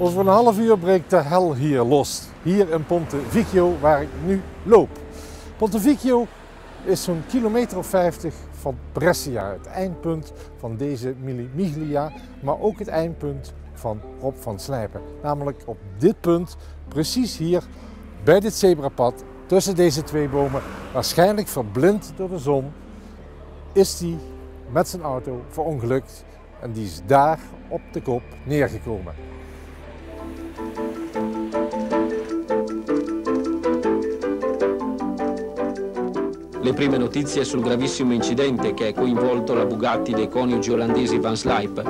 Over een half uur breekt de hel hier los. Hier in Ponte Vecchio, waar ik nu loop. Ponte Vecchio is zo'n kilometer of 50 van Brescia, het eindpunt van deze Miglia, maar ook het eindpunt van Rob van Slijpen. Namelijk op dit punt, precies hier bij dit zebrapad, tussen deze twee bomen, waarschijnlijk verblind door de zon, is hij met zijn auto verongelukt en die is daar op de kop neergekomen. Le prime notizie sul gravissimo incidente che ha coinvolto la Bugatti dei coniugi olandesi Van Slijp.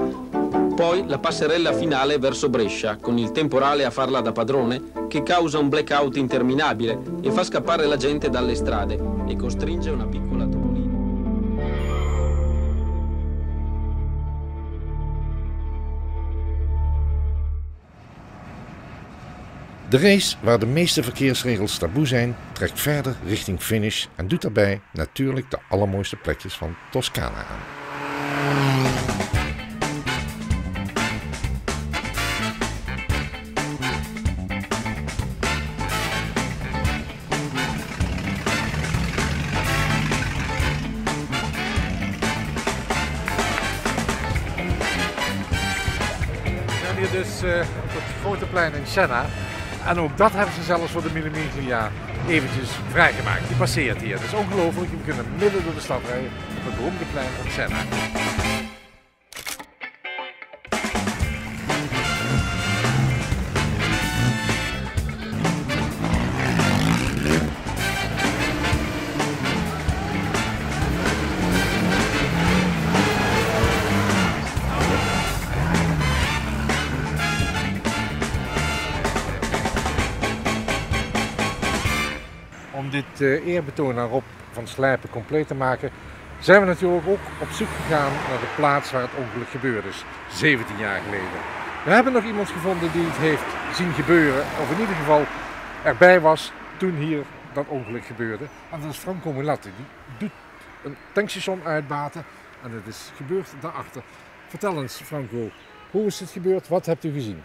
Poi la passerella finale verso Brescia, con il temporale a farla da padrone, che causa un blackout interminabile e fa scappare la gente dalle strade e costringe una piccola De race, waar de meeste verkeersregels taboe zijn, trekt verder richting finish en doet daarbij natuurlijk de allermooiste plekjes van Toscana aan. We zijn hier dus eh, op het grote plein in Senna. En ook dat hebben ze zelfs voor de Millimiglia eventjes vrijgemaakt. Die passeert hier. Het is ongelooflijk. We kunnen midden door de stad rijden op het beroemde plein van Senna. Dit eh, eerbetoon aan Rob van Slijpen compleet te maken, zijn we natuurlijk ook op zoek gegaan naar de plaats waar het ongeluk gebeurd is, 17 jaar geleden. We hebben nog iemand gevonden die het heeft zien gebeuren, of in ieder geval erbij was toen hier dat ongeluk gebeurde. En dat is Franco Mulatti. Die doet een tankstation uitbaten en het is gebeurd daarachter. Vertel eens Franco, hoe is het gebeurd? Wat hebt u gezien?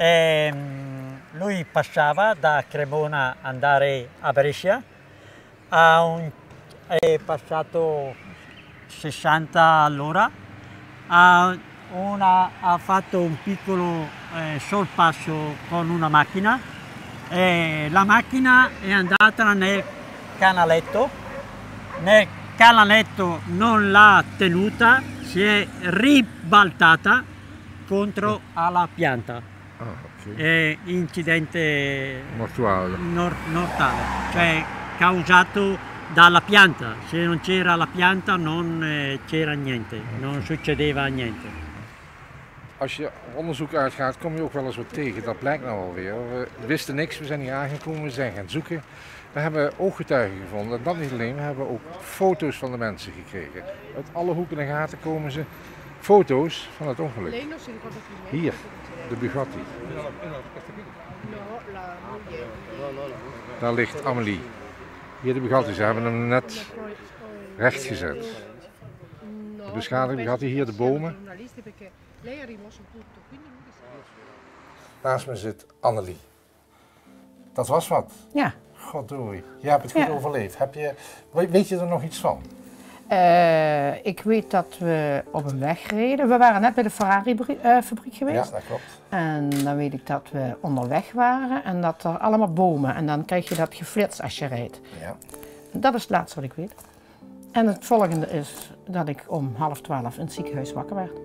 Ehm, lui passava da Cremona andare a Brescia, un- è passato 60 all'ora, ha, ha fatto un piccolo eh, sorpasso con una macchina. E la macchina è andata nel canaletto, nel canaletto non l'ha tenuta, si è ribaltata contro alla pianta. Ah, oké. È incidente Mortuale. nor- mortale, cioè causato dalla pianta. Se non c'era la pianta non eh, c'era niente, non succedeva niente. Als je onderzoek uitgaat, kom je ook wel eens wat tegen. Dat blijkt nou alweer. We wisten niks, we zijn hier aangekomen, we zijn gaan zoeken. We hebben ooggetuigen gevonden. En dat niet alleen, we hebben ook foto's van de mensen gekregen. Uit alle hoeken en gaten komen ze. Foto's van het ongeluk. Hier, de Bugatti. Daar ligt Amelie. Hier de Bugatti, ze hebben hem net rechtgezet. No, De beschadiging hij hier, de bomen. Naast me zit Annelie. Dat was wat. Ja. Goddoei. Jij hebt het goed Ja. overleefd. Heb je, we- weet je er nog iets van? Eh, ik weet dat we op een weg reden. We waren net bij de Ferrari-fabriek Ja, geweest. dat klopt. En dan weet ik dat we onderweg waren en dat er allemaal bomen. En dan krijg je dat geflitst als je rijdt. Ja. Dat is het laatste wat ik weet. En het volgende is dat ik om half twaalf in het ziekenhuis wakker werd.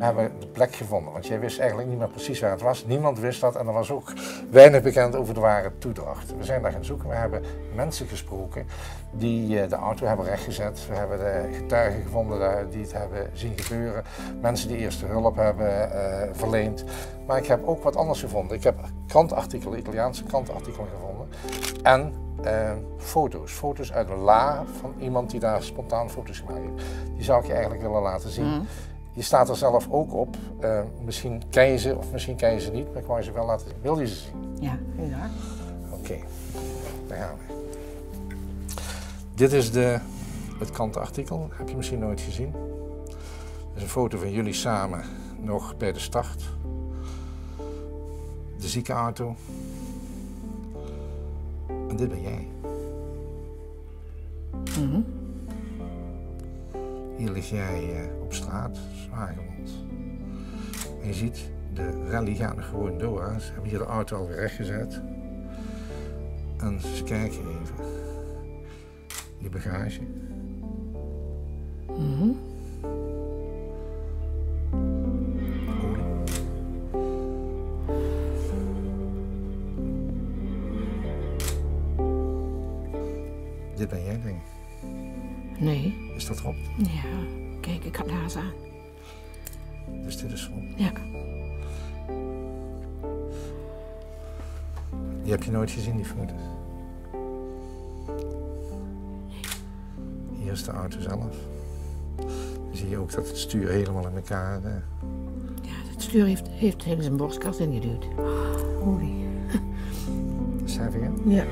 Hebben de plek gevonden, want jij wist eigenlijk niet meer precies waar het was. Niemand wist dat en er was ook weinig bekend over de ware toedracht. We zijn daar gaan zoeken, we hebben mensen gesproken die eh, de auto hebben rechtgezet. We hebben getuigen gevonden die het hebben zien gebeuren. Mensen die eerste hulp hebben eh, verleend. Maar ik heb ook wat anders gevonden. Ik heb krantartikelen, Italiaanse krantartikelen gevonden. En eh, foto's. Foto's uit een la van iemand die daar spontaan foto's gemaakt heeft. Die zou ik je eigenlijk willen laten zien. Je staat er zelf ook op. Eh, misschien ken je ze of misschien ken je ze niet, maar ik wou je ze wel laten zien. Wil je ze zien? Ja, ja. Oké, daar gaan we. Dit is de het krantenartikel, heb je misschien nooit gezien. Dat is een foto van jullie samen nog bij de start. De ziekenauto. En dit ben jij. Hier lig jij eh, op straat, zwaargewond. En je ziet, de rally gaat nog gewoon door. Ze hebben hier de auto alweer rechtgezet. En ze kijken even. Je bagage. Olie. Ik had laars aan. Dus dit is erop. Ja. Die heb je nooit gezien, die foto's. Hier is de auto zelf. Dan zie je ook dat het stuur helemaal in elkaar... eh, Ja, het stuur heeft, heeft zijn borstkast ingeduwd. Oei. Servië. Ja.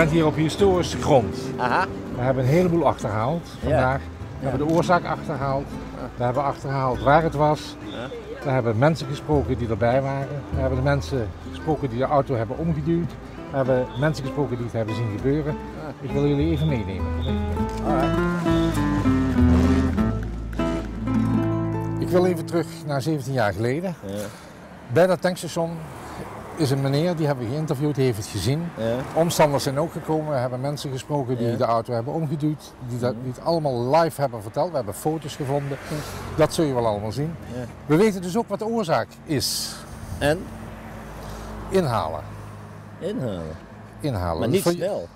Bent hier op historische grond. Aha. We hebben een heleboel achterhaald vandaag. We hebben de oorzaak achterhaald. We hebben achterhaald waar het was. We hebben mensen gesproken die erbij waren. We hebben de mensen gesproken die de auto hebben omgeduwd. We hebben mensen gesproken die het hebben zien gebeuren. Ik wil jullie even meenemen. Ik wil even terug naar 17 jaar geleden. Bij dat tankstation is een meneer, die hebben we geïnterviewd, die heeft het gezien. Ja. Omstanders zijn ook gekomen, we hebben mensen gesproken die Ja. de auto hebben omgeduwd, die, dat, die het allemaal live hebben verteld. We hebben foto's gevonden, dat zul je wel allemaal zien. We weten dus ook wat de oorzaak is. En Inhalen. inhalen. Inhalen. Maar niet snel.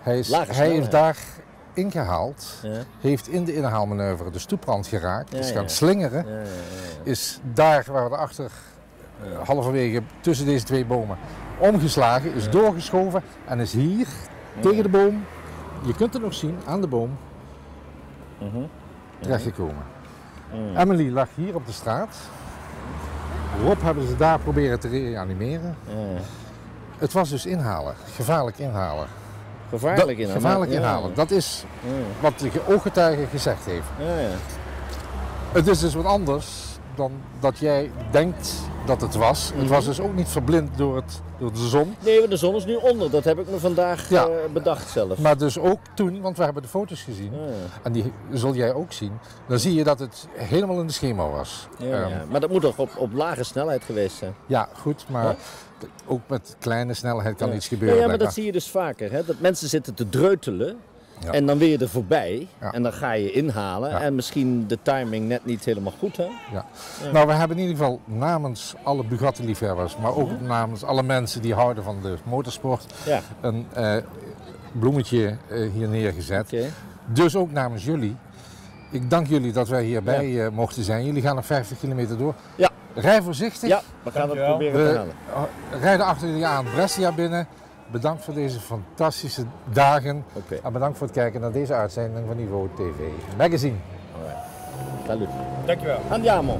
Hij, is, hij heeft daar ingehaald, Ja. heeft in de inhaalmanoeuvre de stoeprand geraakt, Ja, is gaan slingeren. Ja, ja, ja. is daar waar we achter halverwege tussen deze twee bomen omgeslagen, is doorgeschoven en is hier tegen de boom, je kunt het nog zien aan de boom, Mhm. terechtgekomen. Mm. Emily lag hier op de straat. Rob hebben ze daar proberen te reanimeren. Het was dus inhalen, gevaarlijk inhalen. Gevaarlijk inhalen. Gevaarlijk inhalen, dat is wat de ooggetuige gezegd heeft. Ja, ja. Het is dus wat anders dan dat jij denkt dat het was. Het was dus ook niet verblind door, het, door de zon. Nee, maar de zon is nu onder. Dat heb ik me vandaag Ja. eh, bedacht zelf. Maar dus ook toen, want we hebben de foto's gezien. Ja, En die zul jij ook zien. Dan zie je dat het helemaal in de schema was. ja, Ehm. Maar dat moet toch op, op lage snelheid geweest zijn? ja, goed. Maar ook met kleine snelheid kan iets gebeuren. ja, maar dat zie je dus vaker. Hè? Dat mensen zitten te dreutelen. Ja. En dan weer je er voorbij. Ja. En dan ga je inhalen. Ja. En misschien de timing net niet helemaal goed. Hè? Ja. Nou, we hebben in ieder geval namens alle Bugatti-liefhebbers, maar ook namens alle mensen die houden van de motorsport, Ja. een eh, bloemetje eh, hier neergezet. Dus ook namens jullie. Ik dank jullie dat wij hierbij eh, mochten zijn. Jullie gaan nog 50 kilometer door. Ja. Rij voorzichtig. Ja, we gaan het proberen te We halen. uh, rijden achter jullie aan Brescia binnen. Bedankt voor deze fantastische dagen. En bedankt voor het kijken naar deze uitzending van Niveau TV Magazine. Salut. Dankjewel. Andiamo.